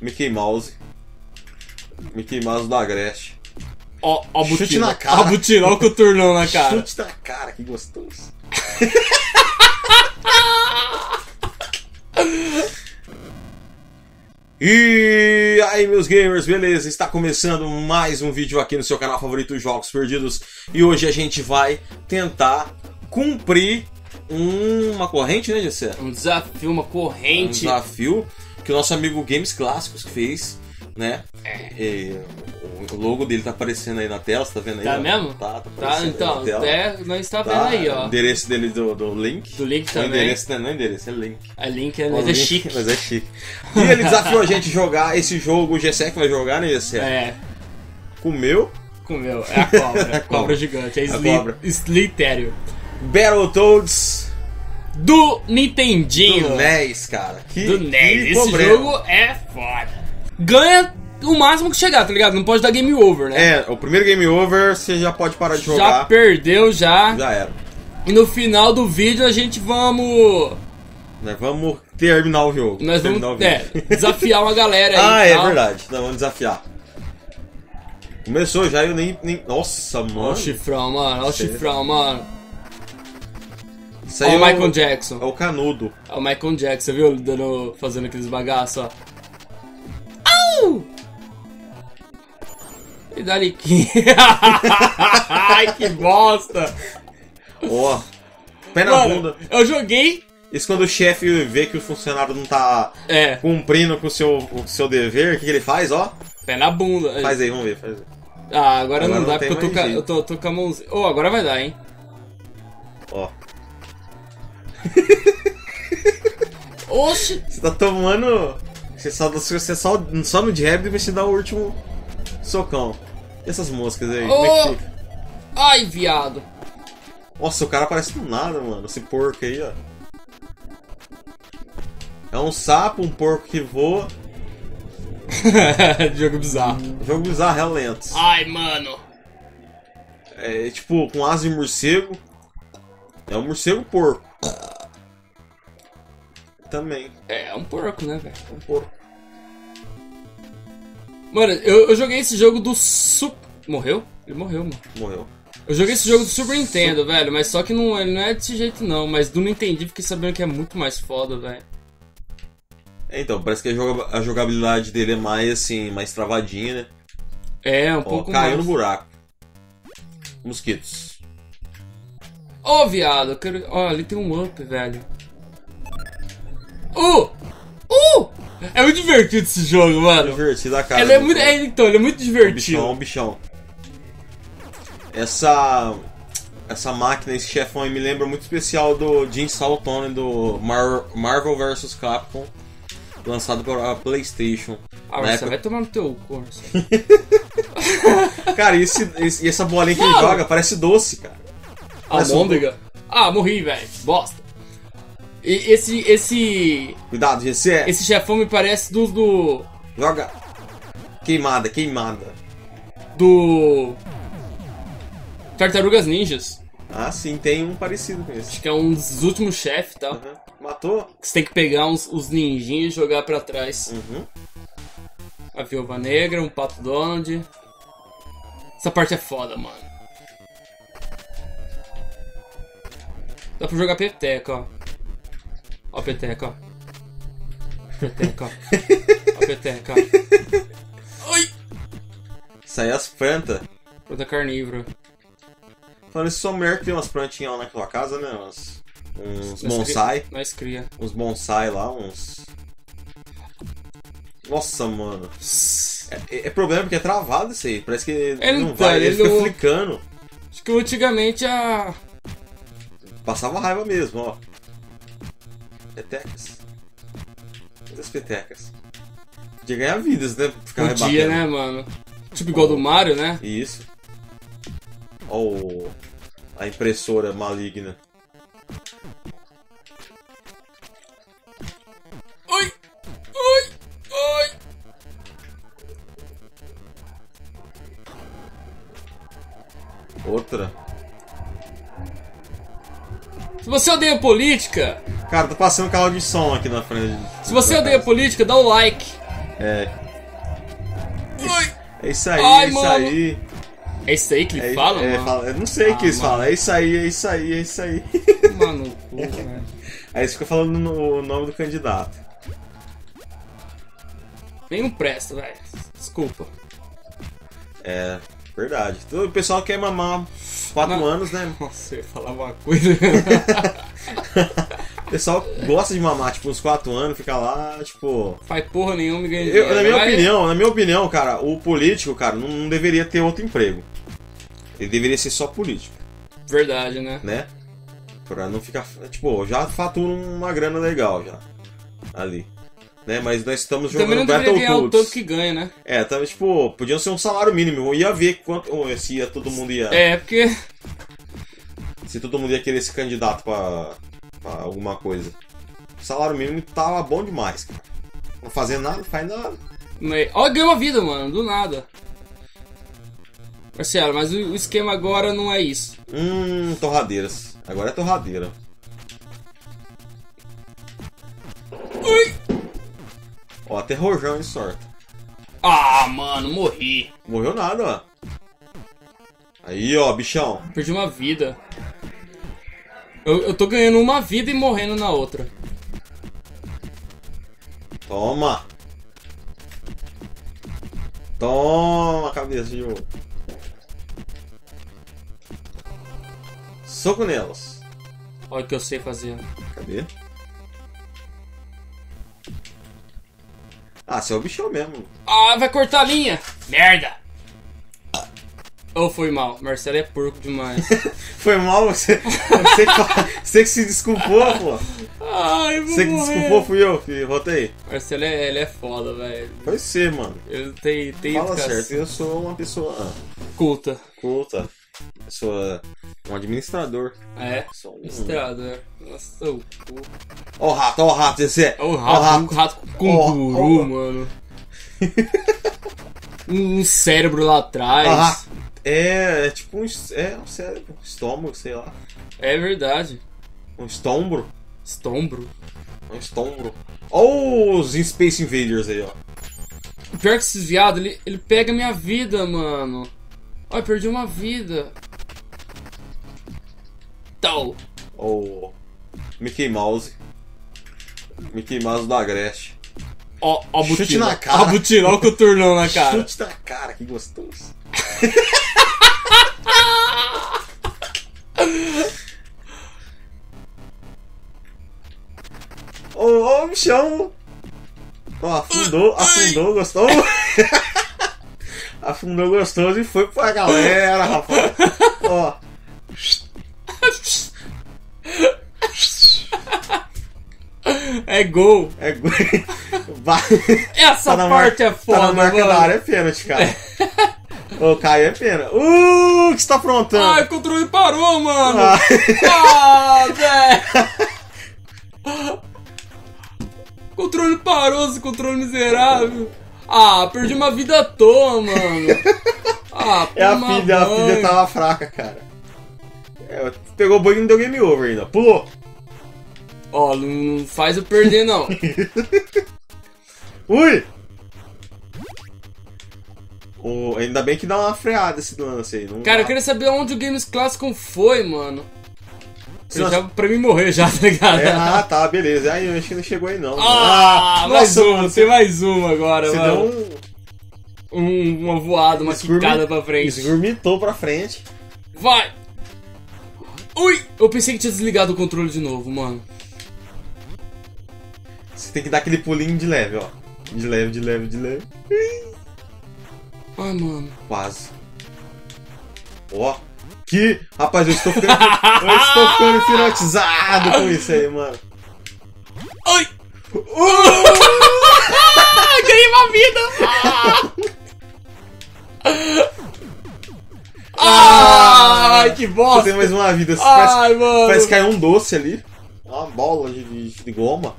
Mickey Mouse. Mickey Mouse do Agreste. Ó, ó, Chute Butino. na cara. Ó, Butino, ó o coturnão na cara. Chute na cara, que gostoso. E aí, meus gamers, beleza? Está começando mais um vídeo aqui no seu canal favorito Jogos Perdidos. E hoje a gente vai tentar cumprir uma corrente, né, Jessé? Um desafio, uma Um corrente. desafio que o nosso amigo Games Clássicos fez, né? E o logo dele tá aparecendo aí na tela, você tá vendo aí? Tá ó? mesmo? Tá, tá Tá, aparecendo aí então, na tela. até nós tá vendo Tá, aí, O ó. endereço dele do, do link. Do link O também. endereço não é endereço, é link. A link é, O mas é link, chique. Mas é chique. E ele desafiou a gente jogar esse jogo, o que vai jogar, né, Gessé? É, Comeu comeu. É a cobra. A a cobra gigante. É A Sli cobra. Slitério. Battletoads Do Nintendinho. do NES, cara. Que, Do que NES. Esse problema. jogo é foda. Ganha o máximo que chegar, tá ligado? Não pode dar game over, né? É, o primeiro game over, você já pode parar de já jogar. perdeu, já. Já era. E no final do vídeo a gente vamos. Nós vamos terminar o jogo. Nós terminar vamos o é, desafiar uma galera aí. ah, é tal. verdade. Nós vamos desafiar. Começou já, eu nem. nem... Nossa, mano. o chifrão, mano. Ó o chifrão, mano. Isso aí o é Michael Jackson. É o canudo. É o Michael Jackson, viu? Dando, fazendo aqueles bagaços, ó. Au! E dali que. Ai, que bosta! Ó. Pé na Mano, bunda. eu joguei. Isso quando o chefe vê que o funcionário não tá É, cumprindo com o seu, o seu dever, o que, que ele faz, ó? pé na bunda. Faz aí, vamos ver. Faz aí. Ah, agora, Agora não não dá porque eu tô, mais com, a- eu, tô, tô com a mãozinha. Oh, agora vai dar, hein? Ó. Oxi! Você tá tomando. Você só, você só, só no jab e vai te dar o último socão. E essas moscas aí? Como é que Oh. fica? Ai, viado! Nossa, o cara parece do nada, mano. Esse porco aí, ó. É um sapo, um porco que voa. Jogo bizarro. Jogo bizarro, é lento. Ai, mano. É tipo, com asa de morcego. É um morcego porco. Também. É, é um porco, né, velho? Um porco. Mano, eu, eu joguei esse jogo do Super. Morreu? Ele morreu, mano. Morreu. Eu joguei esse jogo do Super Nintendo, velho, mas só que não, ele não é desse jeito não. Mas do Nintendo fiquei sabendo que é muito mais foda, velho. É, então, parece que a, joga- a jogabilidade dele é mais assim, mais travadinha, né? É, um Ó, pouco caiu mais. no buraco. Mosquitos. Ô, viado, eu quero. Ó, ali tem um up, velho. É muito divertido esse jogo, mano. Divertido a cara. Ele é muito. É, então, ele é muito bichão, divertido. um bichão. Essa. Essa máquina, esse chefão aí me lembra muito especial do Jim Saltone do Mar- Marvel vs Capcom, lançado para a PlayStation. Ah, você época- vai tomar no teu cu. Cara, e, esse, esse- essa bolinha que ele joga parece doce, cara. Parece um- Almôndega. Ah, morri, velho. Bosta. E esse. Esse. Cuidado, GC. é- Esse chefão me parece do. do. Joga. Queimada, queimada. do. Tartarugas Ninjas. Ah, sim, tem um parecido com esse. Acho que é um dos últimos chefes e tal. Uhum. Matou? Você tem que pegar uns, os ninjinhos e jogar pra trás. Uhum. A Viúva Negra, um Pato Donald. Essa parte é foda, mano. Dá pra jogar peteca, ó. Ó, peteca, ó. Peteca, ó. Ó, peteca, ó. Ai! Isso aí é as plantas. Fruta carnívora. Falando isso, sua mulher tem umas plantinhas lá naquela casa, né? Umas, uns Nós bonsai. cria- Nós cria. Uns bonsai lá, uns. Nossa, mano. É, é problema porque é travado isso aí. Parece que ele não vai, ele, ele fica não- flicando. Acho que antigamente a. Passava raiva mesmo, ó. Petecas. Muitas petecas. Podia ganhar vidas, né? Ficar Podia, né, mano? Tipo igual do Mario, né? Isso. Ó o... a impressora maligna. Ai! Ai! Ai! Outra. Se você odeia política, Cara, tá passando carro de som aqui na frente. se você odeia política, dá o like. É. Ai, É isso aí, Ai, é isso mano. aí. é isso aí que ele É, fala, é, fala- eu não sei o que Ah, eles mano. falam. É isso aí, é isso aí, é isso aí. Mano, no cu, velho. Aí eles ficam falando no- o nome do candidato. Nem não presta, velho. Desculpa. É, verdade. Então, o pessoal quer mamar 4 Não. anos, né? Nossa, eu ia falar uma coisa. O pessoal gosta de mamar, tipo, uns 4 anos, fica lá, tipo. Faz porra nenhuma e ganha Eu, dinheiro. na minha opinião, na minha opinião, cara, o político, cara, não, não deveria ter outro emprego. Ele deveria ser só político, Verdade, né? né? Pra não ficar. Tipo, já fatura uma grana legal já. Ali. Né? Mas nós estamos Também não jogando deveria ganhar o tanto que ganha, né? É, tá, tipo, podia ser um salário mínimo. Eu ia ver quanto. ou Se ia, todo mundo ia. É, porque. Se todo mundo ia querer esse candidato pra alguma coisa. O salário mínimo tava bom demais, cara. Não fazendo nada, não faz nada. Ó, ganhou uma vida, mano, do nada. Marcelo, mas o, esquema agora não é isso. Hum, torradeiras. Agora é torradeira. Ui! Ó, até rojão em sorte. Ah, mano, morri. Morreu nada, ó. Aí, ó, bichão. Perdi uma vida. Eu, eu tô ganhando uma vida e morrendo na outra. Toma. Toma, cabeça de ouro. Soco nelas. Olha o que eu sei fazer. Cadê? Ah, você é o bichão mesmo. Ah, vai cortar a linha! Merda! Ou foi mal. Marcelo é porco demais. Foi mal você. Você que, você que se desculpou, pô. Ai, eu Você que morrer. desculpou, fui eu que votei. Marcelo é, ele é foda, velho. Foi você, mano. Ele tem, tem Fala educação certo, eu sou uma pessoa ah, culta. culta. Eu sou ah, um administrador. É. Sou um... Estrada. Nossa, o cu. Ó o rato, ó o rato, esse é. É o Ó rato, um rato com Ó, canguru, ó. mano. um cérebro lá atrás. É, é tipo um, é um cérebro, um estômago, sei lá. É verdade. Um estombro. Estombro. Um estombro. Ó os Space Invaders aí, ó. O pior é que esses viados, ele, ele pega minha vida, mano. Ó, eu perdi uma vida. Tal. Ó o Mickey Mouse. Mickey Mouse do Agreste. Ó, ó, Chute butina. na cara. Ó, butina, ó o coturnão na cara. Chute na cara, que gostoso. Ô, ô, bichão! Ó, afundou, afundou, gostou? afundou gostoso e foi pra galera, rapaz. Ó, É gol. é. go- Vai. Essa Tá parte é foda, Tá na marca mano. da área, é pênalti, cara. Ô, Caio, é pena. Uh, o que você tá aprontando? Ai, o controle parou, mano. Ah. Ah, velho. O controle parou, esse controle miserável. Ah, perdi uma vida à toa, mano. Ah, É a filha, a filha tava fraca, cara. É, pegou o bug e não deu game over ainda. Pulou. Ó, não, não faz eu perder, não. Ui! O, ainda bem que dá uma freada esse lance aí. Não Cara, eu dá. queria saber onde o Games Classic foi, mano. Eu já, pra mim morrer já, tá ligado? É, ah, tá, beleza. Aí eu acho que não chegou aí não. Ah, mais nossa, uma, tem mais uma agora, Você mano. deu um. Um- uma voada, uma esgurmi- quicada pra frente. Esgurmitou pra frente. Vai! Ui! Eu pensei que tinha desligado o controle de novo, mano. Você tem que dar aquele pulinho de leve, ó. De leve, de leve, de leve. Ai, mano. Quase. Ó. Que. Rapaz, eu estou ficando. eu estou ficando hipnotizado com isso aí, mano. Ai! Ah, ganhei uma vida! Ah! Ai, que Você bosta! tem mais uma vida. Ai, parece, mano! parece cair um doce ali. Uma bola de, de, de goma.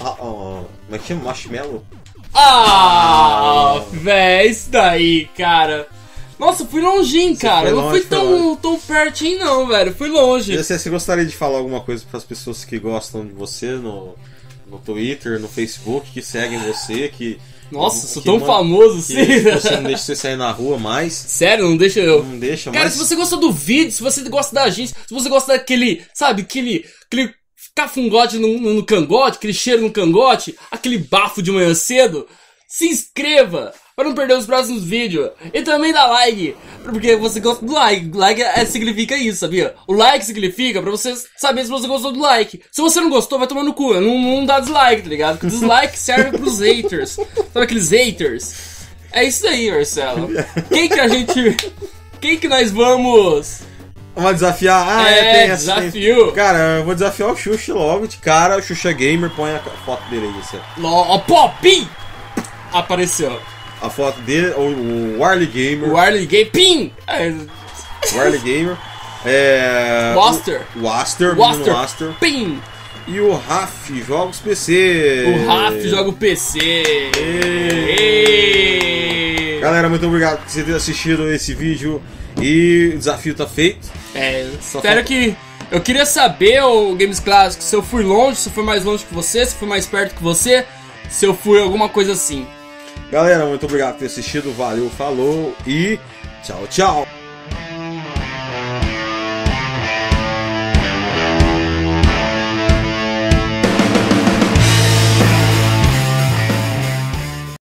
Ah, ah, como é que chama? Marshmallow? Ah, véi, isso daí, cara. Nossa, fui longinho, cara. foi Eu não fui longe, foi tão, tão pertinho, não, velho. Fui longe. E você, você gostaria de falar alguma coisa para as pessoas que gostam de você no, no Twitter, no Facebook, que seguem você, que Nossa, sou que tão famoso assim. Que você não deixa você sair na rua mais. Sério, não deixa eu. Não deixa Cara, mais. se você gostou do vídeo, se você gosta da gente, se você gosta daquele, sabe, aquele, aquele cafungote no, no, cangote, aquele cheiro no cangote, aquele bafo de manhã cedo, se inscreva para não perder os próximos vídeos. E também dá like, porque você gosta do like. Like é, significa isso, sabia? O like significa pra você saber se você gostou do like. Se você não gostou, vai tomar no cu. Não, não dá dislike, tá ligado? Porque dislike serve pros haters. Sabe aqueles haters? É isso aí, Marcelo. Quem que a gente... Quem que nós vamos... Vamos desafiar. Ah, é, É, tem essa. desafio. Cara, eu vou desafiar o Xuxa logo de cara. O Xuxa Gamer, põe a foto dele aí. Assim. Ó, Pop! Apareceu. A foto dele, o, o Warley Gamer. O Arley Gay, pim! É, Warley Gamer. É. Waster. O Waster, o Waster, Waster. pim! E o Raf Jogos PC. O Raf joga o PC. Galera, muito obrigado por você ter assistido esse vídeo. E o desafio tá feito. É, Só espero falta- que. Eu queria saber, o Games Clássico, se eu fui longe, se eu fui mais longe que você, se eu fui mais perto que você, se eu fui alguma coisa assim. Galera, muito obrigado por ter assistido. Valeu, falou e tchau, tchau.